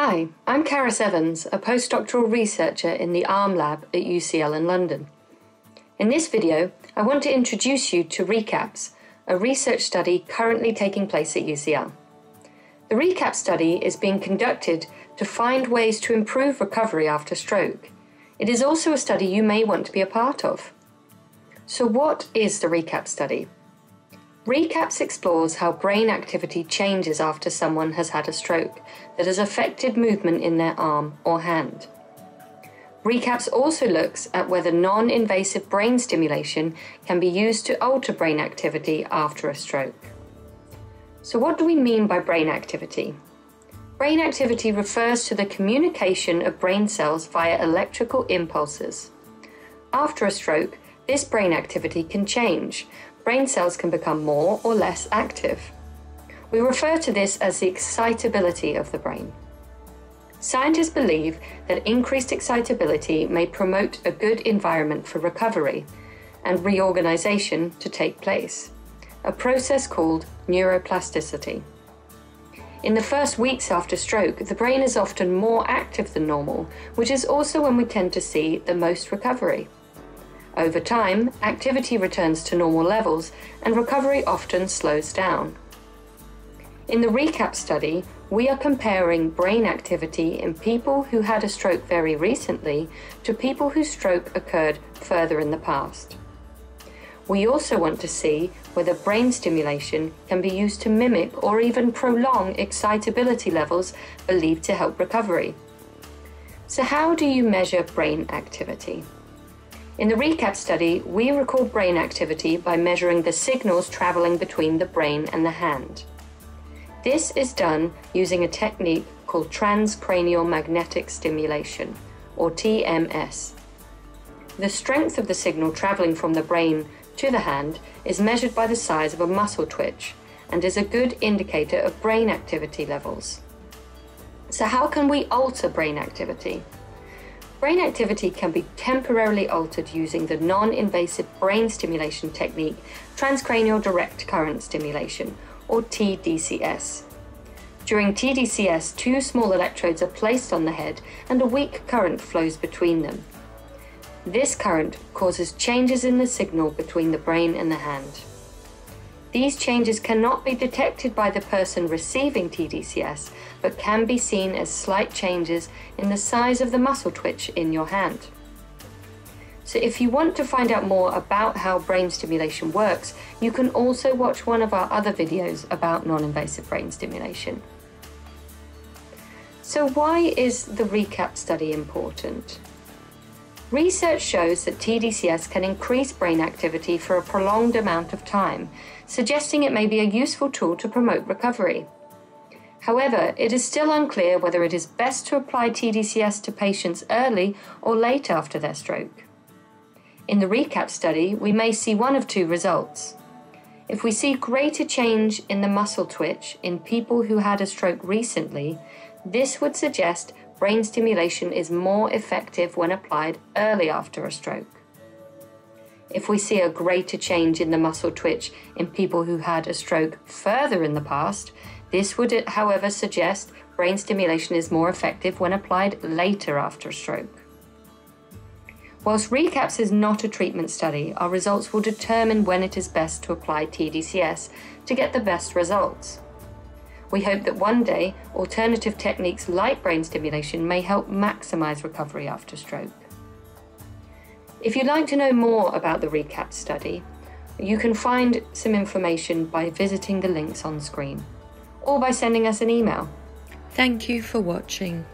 Hi, I'm Karis Evans, a postdoctoral researcher in the ARM lab at UCL in London. In this video, I want to introduce you to RECAPS, a research study currently taking place at UCL. The RECAP study is being conducted to find ways to improve recovery after stroke. It is also a study you may want to be a part of. So, what is the RECAP study? Recaps explores how brain activity changes after someone has had a stroke that has affected movement in their arm or hand. Recaps also looks at whether non invasive brain stimulation can be used to alter brain activity after a stroke. So, what do we mean by brain activity? Brain activity refers to the communication of brain cells via electrical impulses. After a stroke, this brain activity can change, brain cells can become more or less active. We refer to this as the excitability of the brain. Scientists believe that increased excitability may promote a good environment for recovery and reorganization to take place, a process called neuroplasticity. In the first weeks after stroke, the brain is often more active than normal, which is also when we tend to see the most recovery. Over time, activity returns to normal levels and recovery often slows down. In the RECAP study, we are comparing brain activity in people who had a stroke very recently to people whose stroke occurred further in the past. We also want to see whether brain stimulation can be used to mimic or even prolong excitability levels believed to help recovery. So, how do you measure brain activity? In the RECAP study, we record brain activity by measuring the signals traveling between the brain and the hand. This is done using a technique called transcranial magnetic stimulation, or TMS. The strength of the signal traveling from the brain to the hand is measured by the size of a muscle twitch and is a good indicator of brain activity levels. So, how can we alter brain activity? Brain activity can be temporarily altered using the non invasive brain stimulation technique, transcranial direct current stimulation, or TDCS. During TDCS, two small electrodes are placed on the head and a weak current flows between them. This current causes changes in the signal between the brain and the hand. These changes cannot be detected by the person receiving TDCS, but can be seen as slight changes in the size of the muscle twitch in your hand. So, if you want to find out more about how brain stimulation works, you can also watch one of our other videos about non invasive brain stimulation. So, why is the RECAP study important? Research shows that TDCS can increase brain activity for a prolonged amount of time, suggesting it may be a useful tool to promote recovery. However, it is still unclear whether it is best to apply TDCS to patients early or late after their stroke. In the RECAP study, we may see one of two results. If we see greater change in the muscle twitch in people who had a stroke recently, this would suggest brain stimulation is more effective when applied early after a stroke. If we see a greater change in the muscle twitch in people who had a stroke further in the past, this would, however, suggest brain stimulation is more effective when applied later after a stroke. Whilst RECAPS is not a treatment study, our results will determine when it is best to apply TDCS to get the best results. We hope that one day alternative techniques like brain stimulation may help maximize recovery after stroke. If you'd like to know more about the RECAP study, you can find some information by visiting the links on screen or by sending us an email. Thank you for watching.